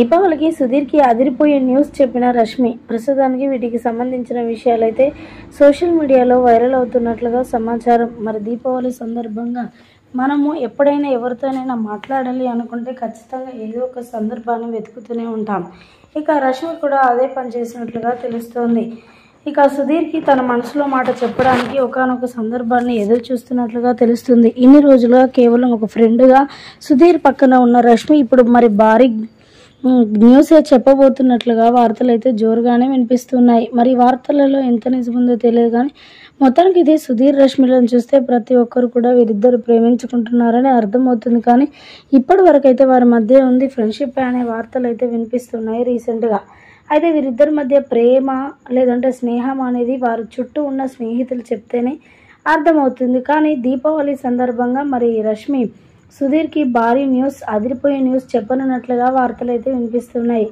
దీపావళికి సుధీర్కి అదిరిపోయే న్యూస్ చెప్పిన రష్మి ప్రస్తుతానికి వీటికి సంబంధించిన విషయాలైతే సోషల్ మీడియాలో వైరల్ అవుతున్నట్లుగా సమాచారం. మరి దీపావళి సందర్భంగా మనము ఎప్పుడైనా ఎవరితోనైనా మాట్లాడాలి అనుకుంటే ఖచ్చితంగా ఏదో ఒక సందర్భాన్ని వెతుకుతూనే ఉంటాం. ఇక రష్మి కూడా అదే పని చేసినట్లుగా తెలుస్తోంది. ఇక సుధీర్కి తన మనసులో మాట చెప్పడానికి ఒకానొక సందర్భాన్ని ఎదురు చూస్తున్నట్లుగా తెలుస్తుంది. ఇన్ని రోజులుగా కేవలం ఒక ఫ్రెండ్గా సుధీర్ పక్కన ఉన్న రష్మి ఇప్పుడు మరి భారీ న్యూసే చెప్పబోతున్నట్లుగా వార్తలు అయితే జోరుగానే వినిపిస్తున్నాయి. మరి వార్తలలో ఎంత నిజముందో తెలియదు కానీ మొత్తానికి ఇది సుధీర్ రష్మిలను చూస్తే ప్రతి ఒక్కరు కూడా వీరిద్దరు ప్రేమించుకుంటున్నారని అర్థమవుతుంది కానీ ఇప్పటి వరకు అయితే వారి మధ్య ఉంది ఫ్రెండ్షిప్ అనే వార్తలు అయితే వినిపిస్తున్నాయి రీసెంట్గా. అయితే వీరిద్దరి మధ్య ప్రేమ లేదంటే స్నేహం అనేది వారి చుట్టూ ఉన్న స్నేహితులు చెప్తేనే అర్థమవుతుంది. కానీ దీపావళి సందర్భంగా మరి రష్మి సుధీర్కి భారీ న్యూస్ అదిరిపోయే న్యూస్ చెప్పనున్నట్లుగా వార్తలు అయితే వినిపిస్తున్నాయి.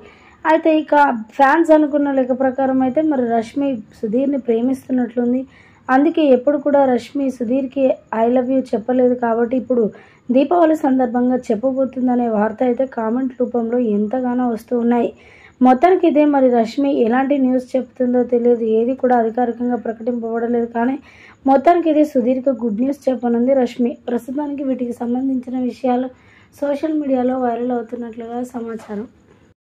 అయితే ఇక ఫ్యాన్స్ అనుకున్న లెక్క ప్రకారం అయితే మరి రష్మి సుధీర్ని ప్రేమిస్తున్నట్లుంది. అందుకే ఎప్పుడు కూడా రష్మి సుధీర్కి ఐ లవ్ యూ చెప్పలేదు కాబట్టి ఇప్పుడు దీపావళి సందర్భంగా చెప్పబోతుందనే వార్త అయితే కామెంట్ రూపంలో ఎంతగానో వస్తూ ఉన్నాయి. మొత్తానికి ఇదే మరి రష్మి ఎలాంటి న్యూస్ చెప్తుందో తెలియదు. ఏది కూడా అధికారికంగా ప్రకటింపబడలేదు. కానీ మొత్తానికి ఇది సుదీర్ఘ గుడ్ న్యూస్ చెప్పనుంది రష్మి. ప్రస్తుతానికి వీటికి సంబంధించిన విషయాలు సోషల్ మీడియాలో వైరల్ అవుతున్నట్లుగా సమాచారం.